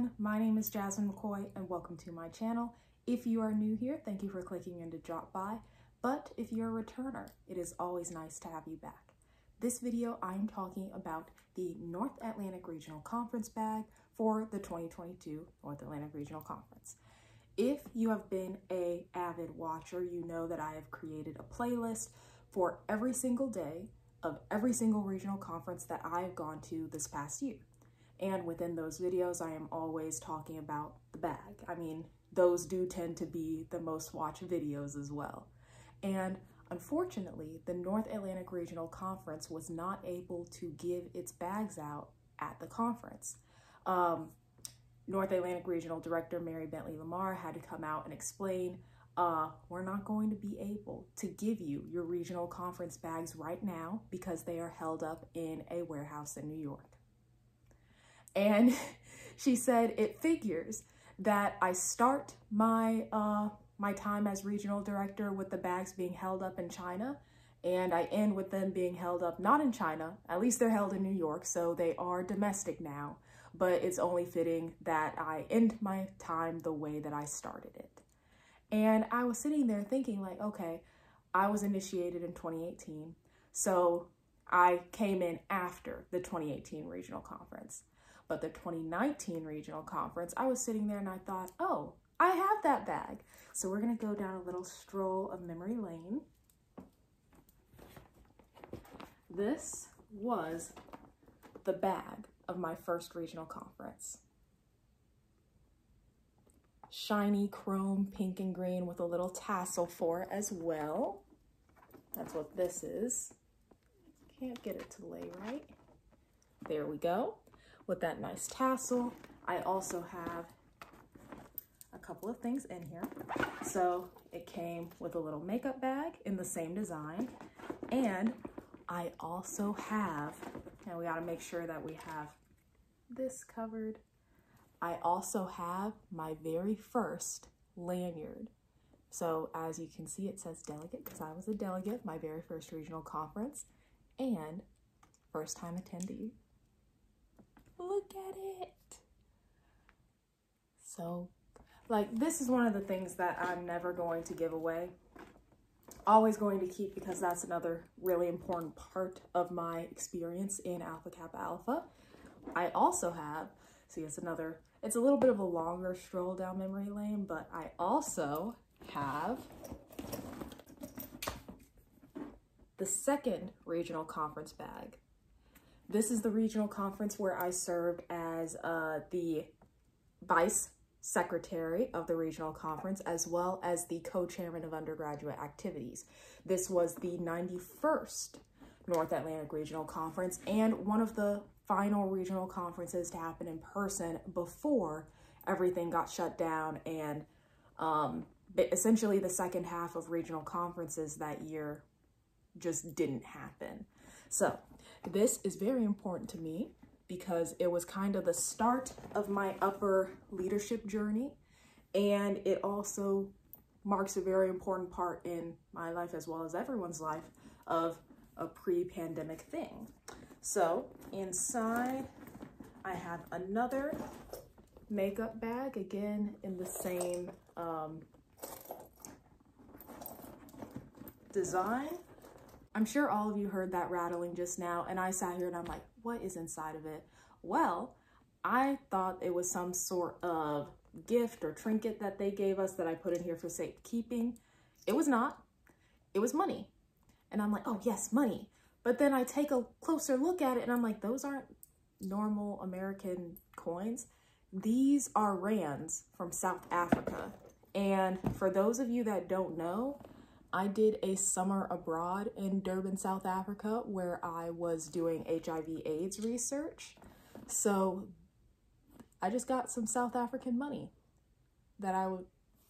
everyone, my name is Jasmyne McCoy and welcome to my channel. If you are new here, thank you for clicking in to drop by, but if you're a returner, it is always nice to have you back. This video, I am talking about the North Atlantic Regional Conference bag for the 2022 North Atlantic Regional Conference. If you have been a avid watcher, you know that I have created a playlist for every single day of every single regional conference that I have gone to this past year. And within those videos, I am always talking about the bag. I mean, those do tend to be the most watched videos as well. And unfortunately, the North Atlantic Regional Conference was not able to give its bags out at the conference. Um, North Atlantic Regional Director Mary Bentley Lamar had to come out and explain uh, we're not going to be able to give you your regional conference bags right now because they are held up in a warehouse in New York. And she said it figures that I start my, uh, my time as regional director with the bags being held up in China and I end with them being held up not in China, at least they're held in New York, so they are domestic now, but it's only fitting that I end my time the way that I started it. And I was sitting there thinking like, okay, I was initiated in 2018, so I came in after the 2018 regional conference. But the 2019 regional conference, I was sitting there and I thought, oh, I have that bag. So we're gonna go down a little stroll of memory lane. This was the bag of my first regional conference. Shiny chrome pink and green with a little tassel for as well. That's what this is. Can't get it to lay right. There we go with that nice tassel. I also have a couple of things in here. So it came with a little makeup bag in the same design. And I also have, and we gotta make sure that we have this covered. I also have my very first lanyard. So as you can see, it says delegate because I was a delegate, my very first regional conference and first time attendee. Look at it. So, like, this is one of the things that I'm never going to give away. Always going to keep because that's another really important part of my experience in Alpha Kappa Alpha. I also have, see, it's another, it's a little bit of a longer stroll down memory lane, but I also have the second regional conference bag. This is the regional conference where I served as uh, the vice secretary of the regional conference, as well as the co-chairman of undergraduate activities. This was the 91st North Atlantic Regional Conference and one of the final regional conferences to happen in person before everything got shut down and um, essentially the second half of regional conferences that year just didn't happen. So this is very important to me because it was kind of the start of my upper leadership journey. And it also marks a very important part in my life as well as everyone's life of a pre-pandemic thing. So inside, I have another makeup bag, again, in the same um, design. I'm sure all of you heard that rattling just now, and I sat here and I'm like, what is inside of it? Well, I thought it was some sort of gift or trinket that they gave us that I put in here for safekeeping. It was not. It was money. And I'm like, oh yes, money. But then I take a closer look at it and I'm like, those aren't normal American coins. These are rands from South Africa. And for those of you that don't know, I did a summer abroad in Durban, South Africa, where I was doing HIV AIDS research. So I just got some South African money that I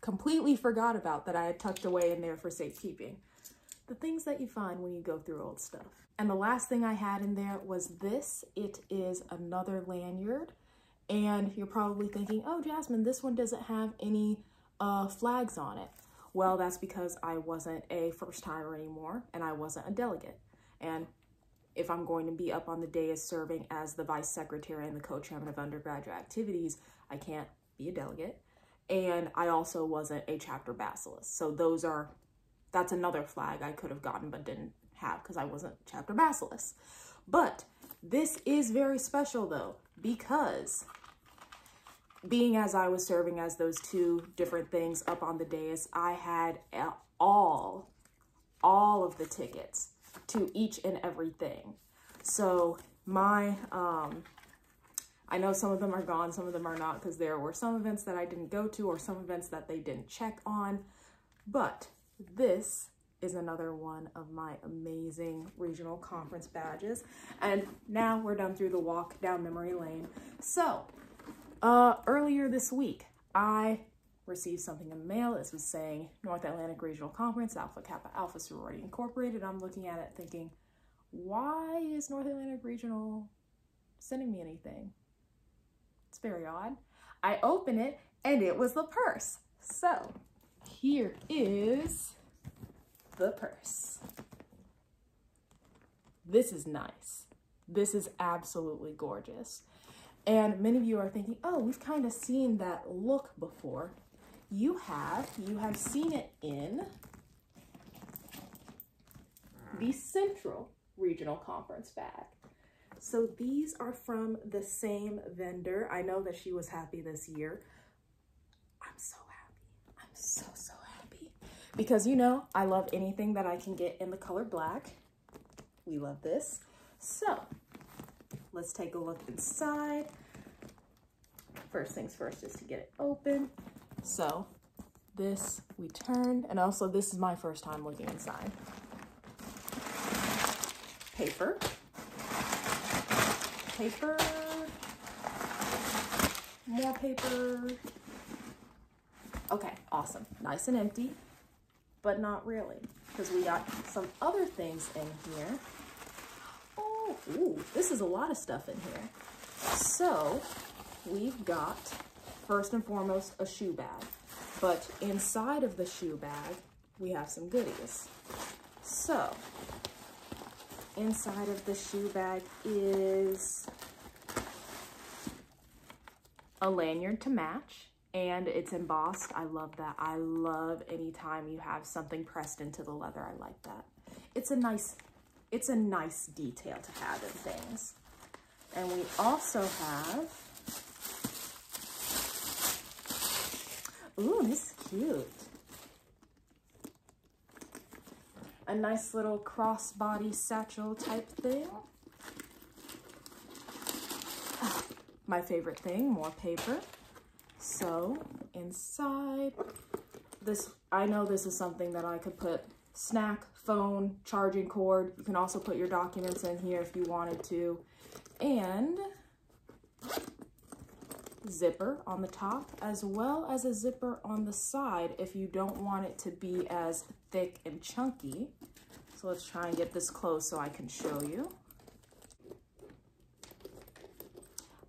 completely forgot about that I had tucked away in there for safekeeping. The things that you find when you go through old stuff. And the last thing I had in there was this. It is another lanyard. And you're probably thinking, oh, Jasmyne, this one doesn't have any uh, flags on it. Well, that's because I wasn't a first timer anymore and I wasn't a delegate. And if I'm going to be up on the day dais serving as the vice secretary and the co-chairman of undergraduate activities, I can't be a delegate. And I also wasn't a chapter basileus. So those are, that's another flag I could have gotten but didn't have because I wasn't chapter basileus. But this is very special though, because being as I was serving as those two different things up on the dais, I had all, all of the tickets to each and everything. So my, um, I know some of them are gone, some of them are not, because there were some events that I didn't go to or some events that they didn't check on. But this is another one of my amazing regional conference badges. And now we're done through the walk down memory lane. So uh, earlier this week, I received something in the mail. This was saying North Atlantic Regional Conference, Alpha Kappa Alpha Sorority Incorporated. I'm looking at it thinking, why is North Atlantic Regional sending me anything? It's very odd. I open it and it was the purse. So here is the purse. This is nice. This is absolutely gorgeous. And many of you are thinking, oh, we've kind of seen that look before. You have, you have seen it in the Central Regional Conference bag. So these are from the same vendor. I know that she was happy this year. I'm so happy. I'm so, so happy. Because you know, I love anything that I can get in the color black. We love this. So let's take a look inside. First things first is to get it open. So this we turn, and also this is my first time looking inside. Paper paper, more paper. Okay, awesome. Nice and empty, but not really, because we got some other things in here. Oh, ooh, this is a lot of stuff in here. So we've got, first and foremost, a shoe bag. But inside of the shoe bag, we have some goodies. So inside of the shoe bag is a lanyard to match and it's embossed. I love that. I love anytime you have something pressed into the leather. I like that. It's a nice, it's a nice detail to have in things. And we also have, ooh, this is cute. a nice little crossbody satchel type thing. Ah, my favorite thing, more paper. So inside this, I know this is something that I could put snack, phone, charging cord. You can also put your documents in here if you wanted to. And zipper on the top as well as a zipper on the side if you don't want it to be as thick and chunky. So let's try and get this close so I can show you.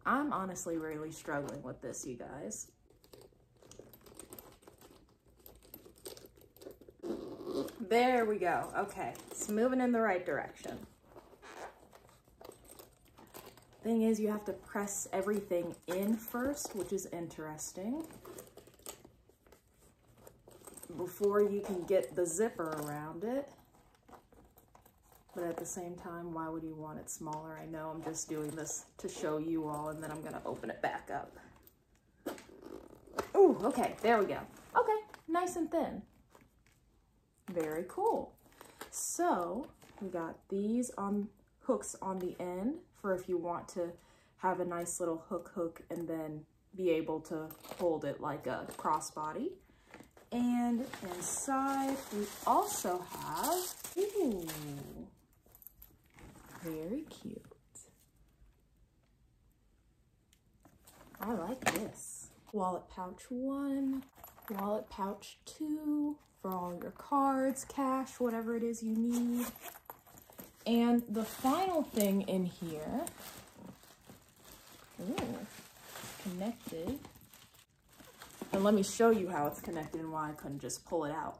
I'm honestly really struggling with this, you guys. There we go. Okay, it's moving in the right direction. Thing is, you have to press everything in first, which is interesting before you can get the zipper around it. But at the same time, why would you want it smaller? I know I'm just doing this to show you all, and then I'm gonna open it back up. Ooh, okay, there we go. Okay, nice and thin. Very cool. So we got these on hooks on the end for if you want to have a nice little hook hook and then be able to hold it like a crossbody. And inside we also have, ooh, very cute. I like this. Wallet pouch one, wallet pouch two for all your cards, cash, whatever it is you need. And the final thing in here, ooh, connected. And let me show you how it's connected and why I couldn't just pull it out.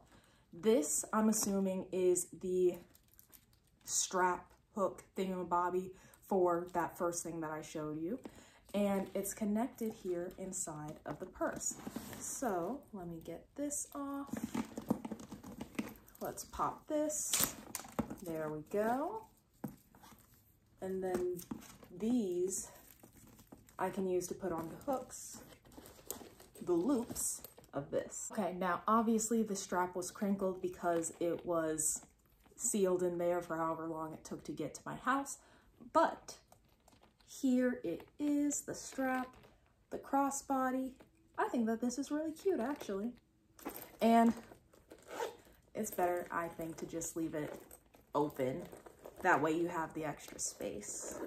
This, I'm assuming, is the strap hook thingamabobby for that first thing that I showed you. And it's connected here inside of the purse. So let me get this off. Let's pop this. There we go. And then these I can use to put on the hooks, the loops of this. Okay, now obviously the strap was crinkled because it was sealed in there for however long it took to get to my house, but here it is, the strap, the crossbody. I think that this is really cute actually. And it's better, I think, to just leave it open. That way you have the extra space.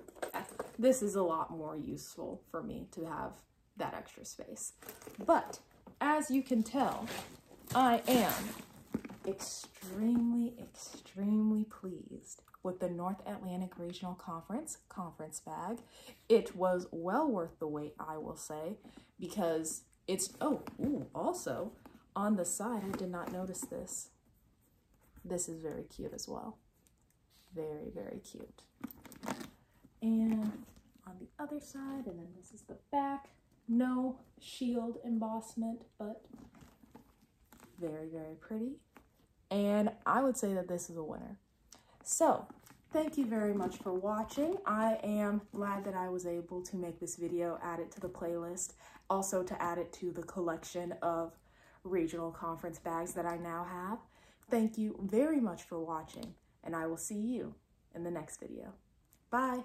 This is a lot more useful for me to have that extra space. But as you can tell, I am extremely, extremely pleased with the North Atlantic Regional Conference conference bag. It was well worth the wait, I will say, because it's, oh, ooh, also on the side, I did not notice this. This is very cute as well. Very, very cute. And on the other side, and then this is the back. No shield embossment, but very, very pretty. And I would say that this is a winner. So, thank you very much for watching. I am glad that I was able to make this video, add it to the playlist, also to add it to the collection of regional conference bags that I now have. Thank you very much for watching, and I will see you in the next video. Bye!